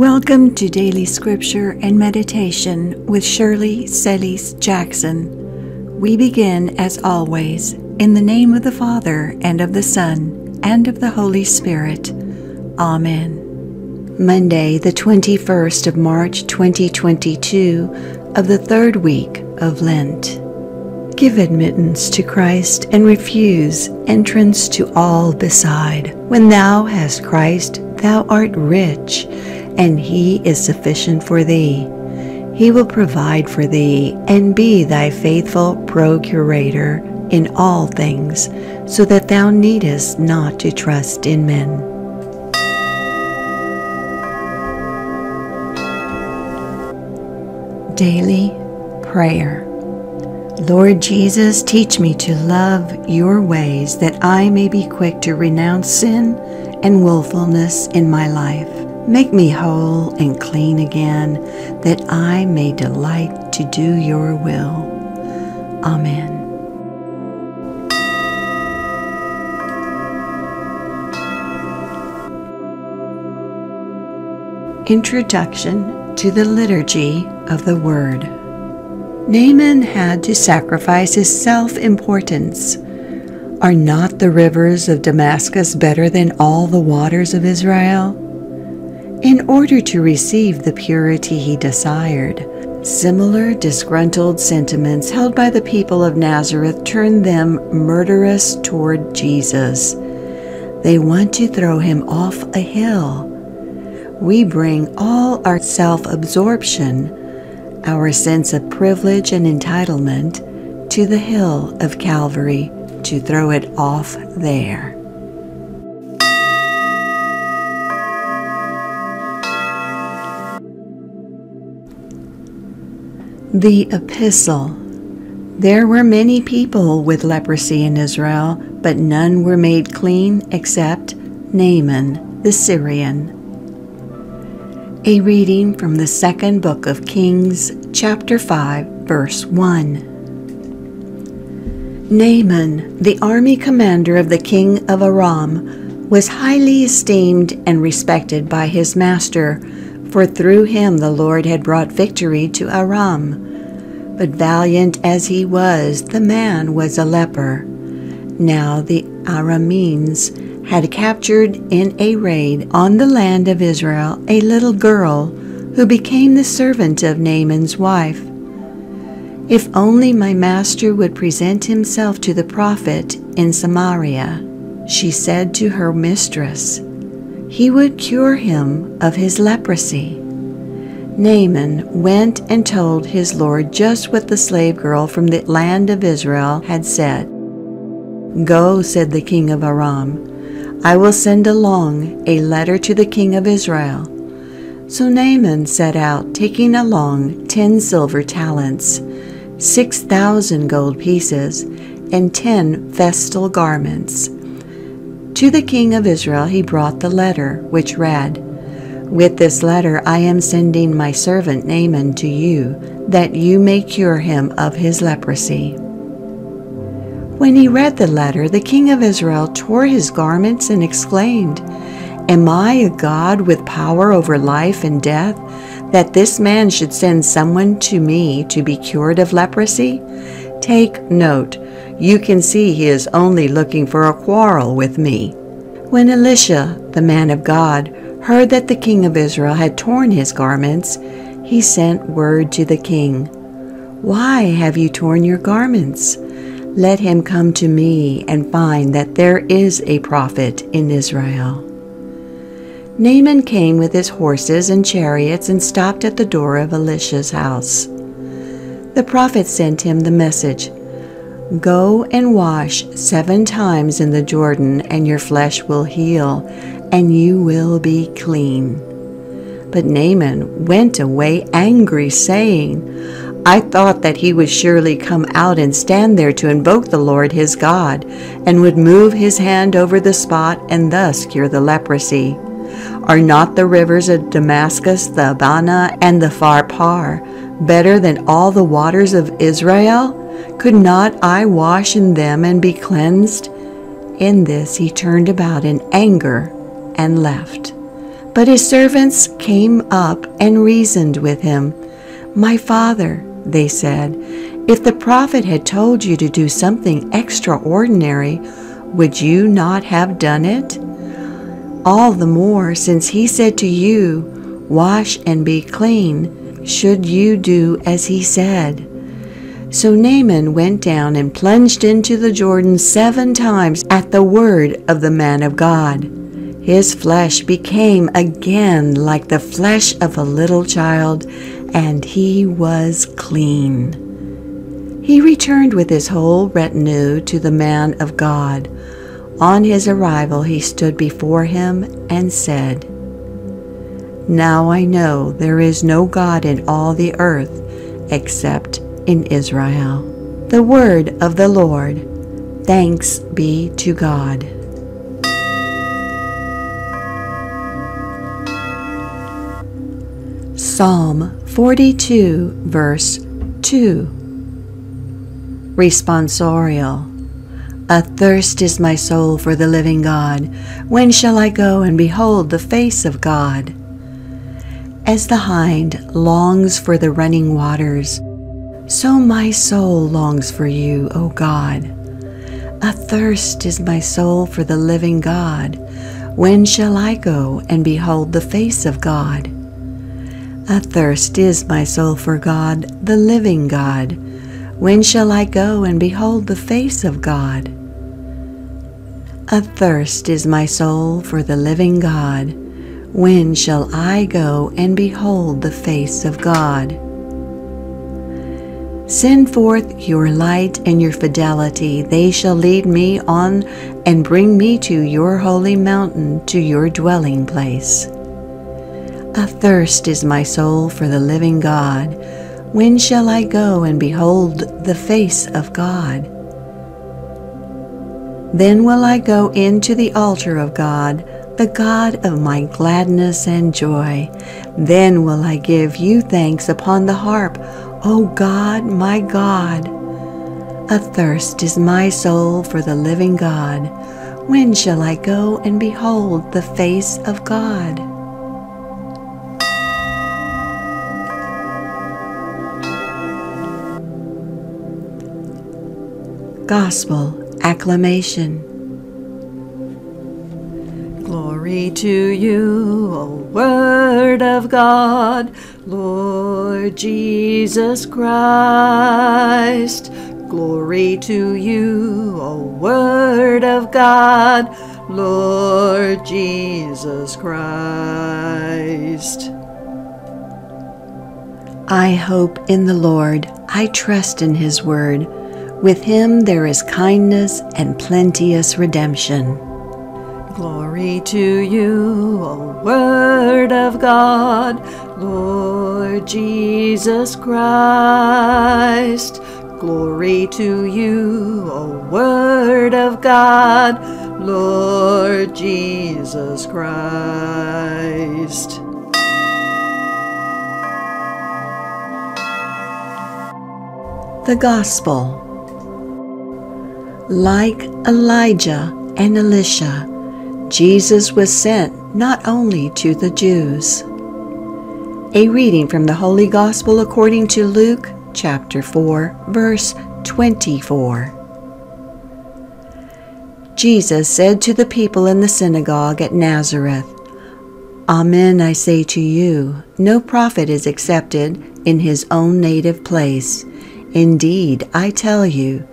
Welcome to Daily Scripture and Meditation with Shirley Celis Jackson. We begin, as always, in the name of the Father, and of the Son, and of the Holy Spirit. Amen. Monday, the 21st of March 2022, of the third week of Lent. Give admittance to Christ and refuse entrance to all beside. When thou hast Christ, thou art rich and he is sufficient for thee. He will provide for thee and be thy faithful procurator in all things, so that thou needest not to trust in men. Daily Prayer Lord Jesus, teach me to love your ways that I may be quick to renounce sin and willfulness in my life. Make me whole and clean again, that I may delight to do your will. Amen. Introduction to the Liturgy of the Word. Naaman had to sacrifice his self importance. Are not the rivers of Damascus better than all the waters of Israel? In order to receive the purity he desired. Similar disgruntled sentiments held by the people of Nazareth turned them murderous toward Jesus. They want to throw him off a hill. We bring all our self absorption, our sense of privilege and entitlement, to the hill of Calvary to throw it off there. The Epistle. There were many people with leprosy in Israel, but none were made clean except Naaman the Syrian. A reading from the second book of Kings, chapter 5, verse 1. Naaman, the army commander of the king of Aram, was highly esteemed and respected by his master for through him the Lord had brought victory to Aram. But valiant as he was, the man was a leper. Now the Arameans had captured in a raid on the land of Israel a little girl who became the servant of Naaman's wife. If only my master would present himself to the prophet in Samaria, she said to her mistress he would cure him of his leprosy. Naaman went and told his Lord just what the slave girl from the land of Israel had said. Go, said the king of Aram, I will send along a letter to the king of Israel. So Naaman set out, taking along ten silver talents, six thousand gold pieces, and ten festal garments. To the king of Israel he brought the letter, which read, With this letter I am sending my servant Naaman to you, that you may cure him of his leprosy. When he read the letter, the king of Israel tore his garments and exclaimed, Am I a God with power over life and death, that this man should send someone to me to be cured of leprosy? Take note you can see he is only looking for a quarrel with me. When Elisha, the man of God, heard that the king of Israel had torn his garments, he sent word to the king Why have you torn your garments? Let him come to me and find that there is a prophet in Israel. Naaman came with his horses and chariots and stopped at the door of Elisha's house. The prophet sent him the message Go and wash seven times in the Jordan, and your flesh will heal, and you will be clean. But Naaman went away angry, saying, I thought that he would surely come out and stand there to invoke the Lord his God, and would move his hand over the spot and thus cure the leprosy. Are not the rivers of Damascus, the Abana, and the Pharpar better than all the waters of Israel? Could not I wash in them and be cleansed? In this he turned about in anger and left. But his servants came up and reasoned with him. My father, they said, if the prophet had told you to do something extraordinary, would you not have done it? All the more since he said to you, Wash and be clean, should you do as he said. So Naaman went down and plunged into the Jordan seven times at the word of the man of God. His flesh became again like the flesh of a little child, and he was clean. He returned with his whole retinue to the man of God. On his arrival, he stood before him and said, Now I know there is no God in all the earth except in Israel. The word of the Lord. Thanks be to God. Psalm 42, verse 2. Responsorial. A thirst is my soul for the living God. When shall I go and behold the face of God? As the hind longs for the running waters, so my soul longs for you, O God. Athirst is my soul for the living God. When shall I go and behold the face of God? Athirst is my soul for God, the living God. When shall I go and behold the face of God? Athirst is my soul for the living God. When shall I go and behold the face of God? Send forth your light and your fidelity. They shall lead me on and bring me to your holy mountain, to your dwelling place. Athirst is my soul for the living God. When shall I go and behold the face of God? Then will I go into the altar of God, the God of my gladness and joy. Then will I give you thanks upon the harp, O God, my God. Athirst is my soul for the living God. When shall I go and behold the face of God? Gospel Acclamation Glory to you, O Word of God, Lord Jesus Christ. Glory to you, O Word of God, Lord Jesus Christ. I hope in the Lord, I trust in His Word. With him there is kindness and plenteous redemption. Glory to you, O Word of God, Lord Jesus Christ. Glory to you, O Word of God, Lord Jesus Christ. The Gospel like Elijah and Elisha, Jesus was sent not only to the Jews. A reading from the Holy Gospel according to Luke chapter 4, verse 24. Jesus said to the people in the synagogue at Nazareth, Amen, I say to you, no prophet is accepted in his own native place. Indeed, I tell you,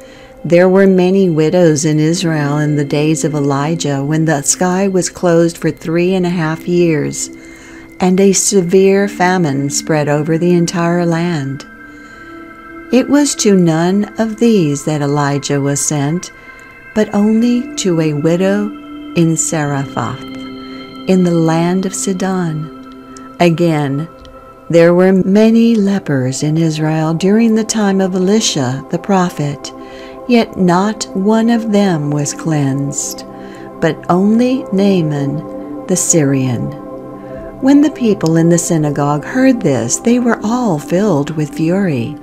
there were many widows in Israel in the days of Elijah when the sky was closed for three and a half years, and a severe famine spread over the entire land. It was to none of these that Elijah was sent, but only to a widow in Zarephath, in the land of Sidon. Again, there were many lepers in Israel during the time of Elisha the prophet Yet not one of them was cleansed, but only Naaman the Syrian. When the people in the synagogue heard this, they were all filled with fury.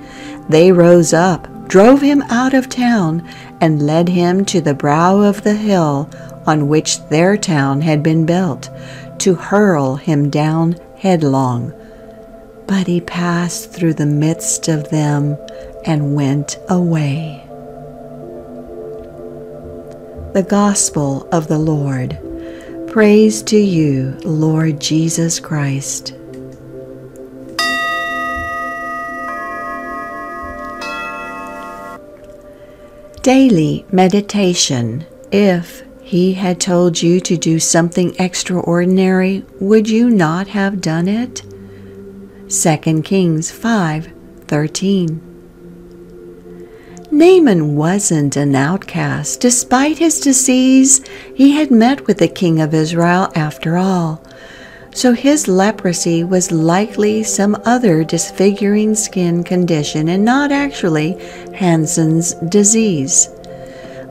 They rose up, drove him out of town, and led him to the brow of the hill on which their town had been built, to hurl him down headlong. But he passed through the midst of them and went away. The Gospel of the Lord. Praise to you, Lord Jesus Christ. Daily meditation. If he had told you to do something extraordinary, would you not have done it? 2 Kings 5 13. Naaman wasn't an outcast. Despite his disease, he had met with the king of Israel after all. So his leprosy was likely some other disfiguring skin condition and not actually Hansen's disease.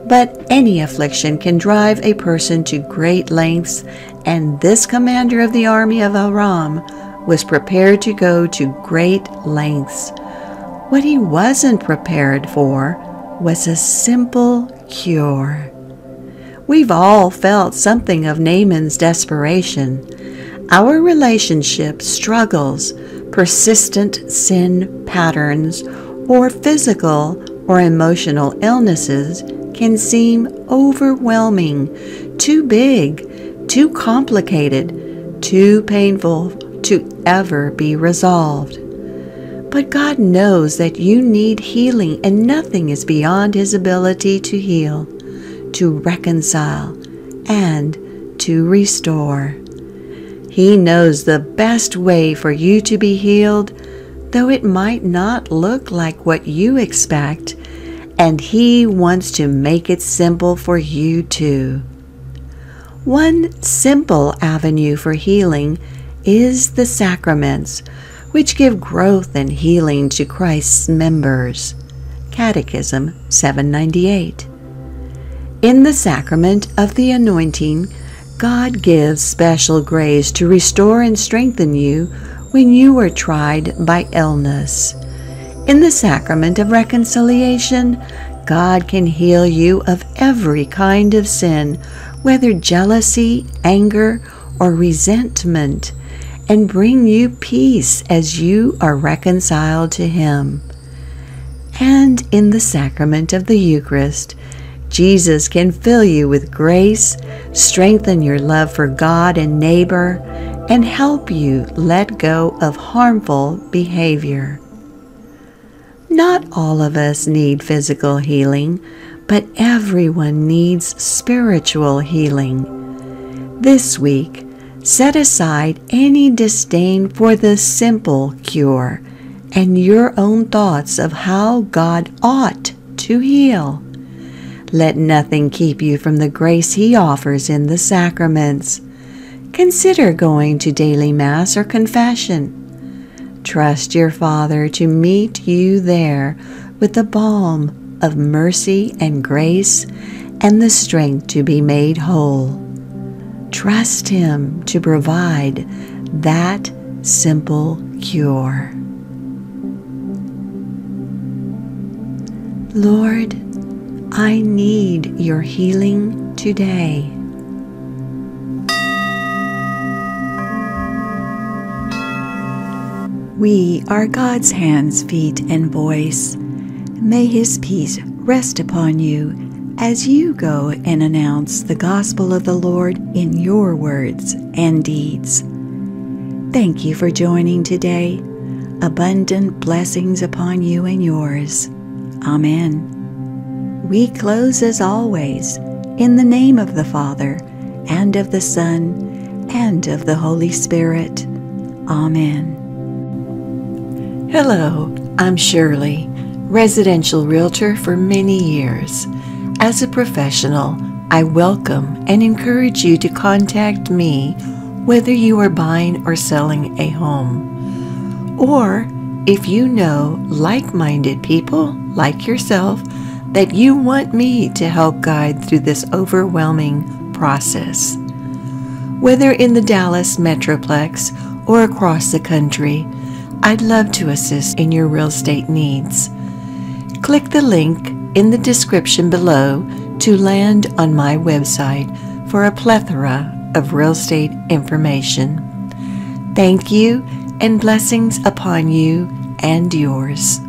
But any affliction can drive a person to great lengths, and this commander of the army of Aram was prepared to go to great lengths. What he wasn't prepared for was a simple cure. We've all felt something of Naaman's desperation. Our relationship struggles, persistent sin patterns, or physical or emotional illnesses can seem overwhelming, too big, too complicated, too painful to ever be resolved. But God knows that you need healing, and nothing is beyond His ability to heal, to reconcile, and to restore. He knows the best way for you to be healed, though it might not look like what you expect and He wants to make it simple for you too. One simple avenue for healing is the sacraments, which give growth and healing to Christ's members. Catechism 798. In the sacrament of the anointing, God gives special grace to restore and strengthen you when you are tried by illness. In the sacrament of reconciliation, God can heal you of every kind of sin, whether jealousy, anger, or resentment, and bring you peace as you are reconciled to Him. And in the sacrament of the Eucharist, Jesus can fill you with grace, strengthen your love for God and neighbor, and help you let go of harmful behavior. Not all of us need physical healing, but everyone needs spiritual healing. This week, set aside any disdain for the simple cure and your own thoughts of how God ought to heal. Let nothing keep you from the grace He offers in the sacraments. Consider going to daily Mass or confession Trust your Father to meet you there with the balm of mercy and grace and the strength to be made whole. Trust Him to provide that simple cure. Lord, I need your healing today. We are God's hands, feet, and voice. May His peace rest upon you as you go and announce the gospel of the Lord in your words and deeds. Thank you for joining today. Abundant blessings upon you and yours. Amen. We close as always in the name of the Father, and of the Son, and of the Holy Spirit. Amen. Hello, I'm Shirley, residential realtor for many years. As a professional, I welcome and encourage you to contact me whether you are buying or selling a home. Or if you know like minded people like yourself that you want me to help guide through this overwhelming process. Whether in the Dallas Metroplex or across the country, I'd love to assist in your real estate needs. Click the link in the description below to land on my website for a plethora of real estate information. Thank you and blessings upon you and yours.